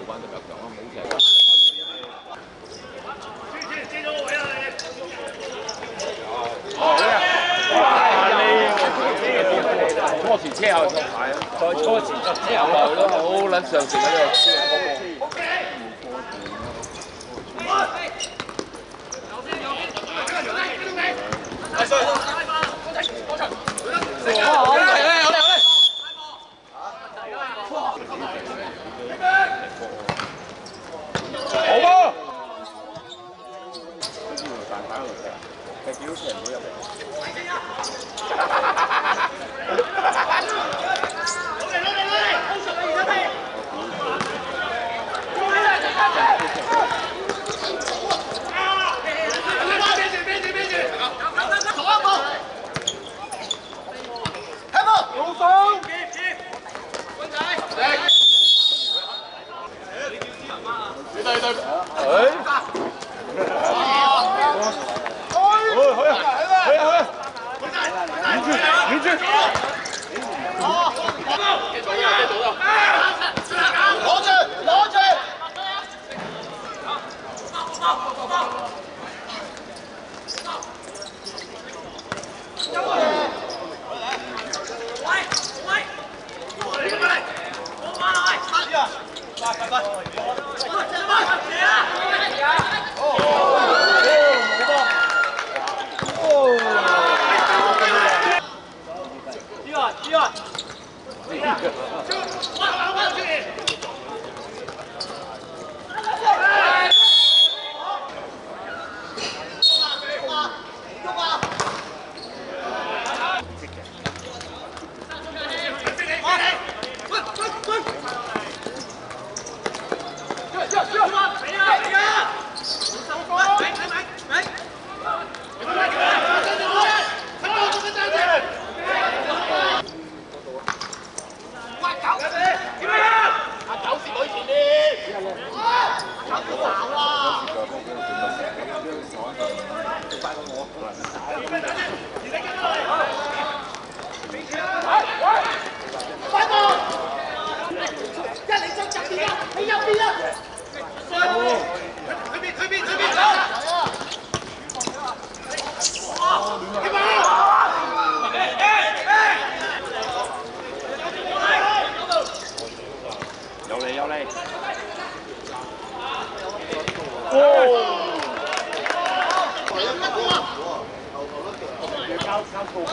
五班都比较强，没意吧？我回来好，初上牌，再初咯，好上乘哎！好呀，好呀，好呀，好呀！林志，林志。好，好，走走，走走。退避退避退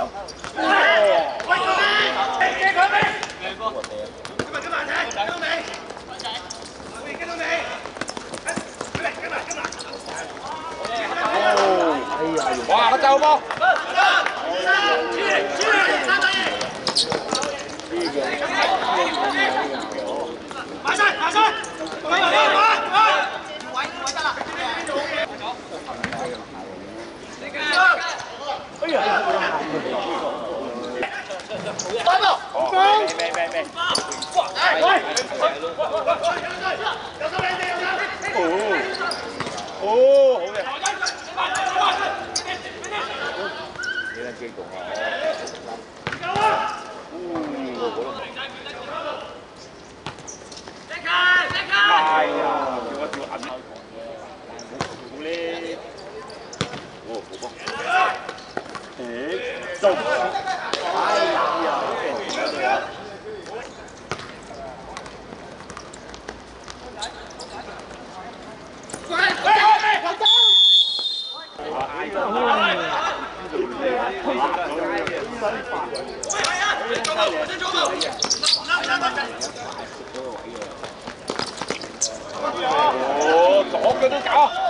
Ciao. 别动搞。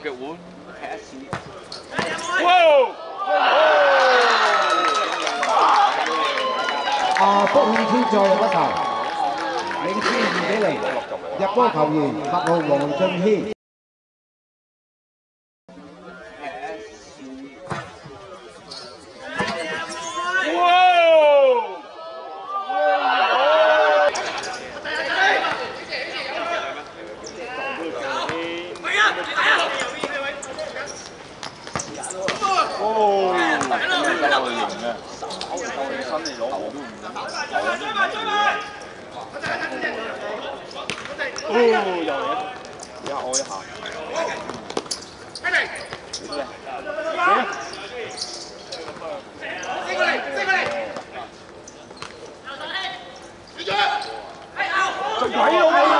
up get one. Pass you. Whoa! À, Phúc Hưng Thiên Trời bắt đầu Nguyễn Thiên Dĩ Lì Giáp bóng cầu gì Bác Hồ Hoàng Trân Hiên 就咩？手你攞唔到。打快！追埋，追埋。唔，又一，又下一。快嚟！唔嚟。停！死佢嚟！死佢嚟！鬼佬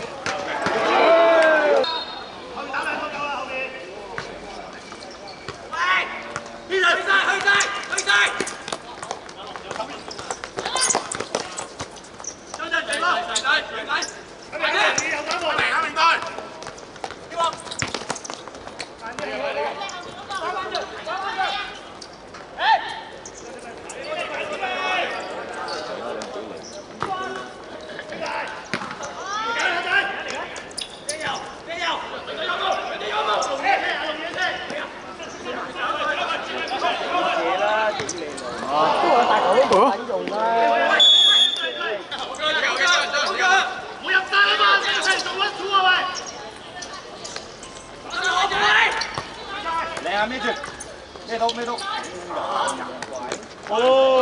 Yeah.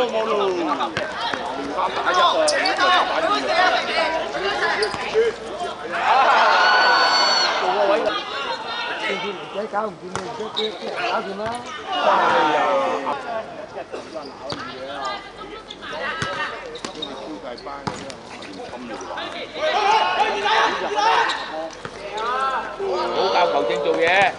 cái cá không chim cái cái cái cá gì má Ủa cao cầu chân chùi kìa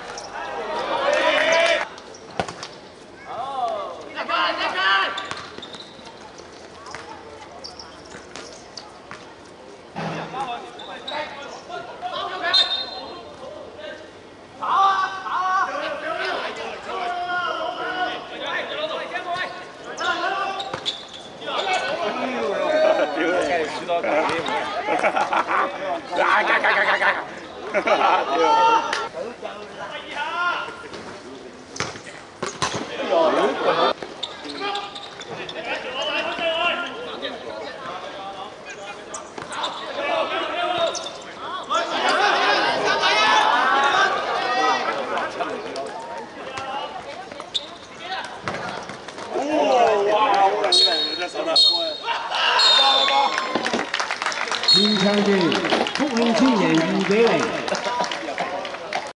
か。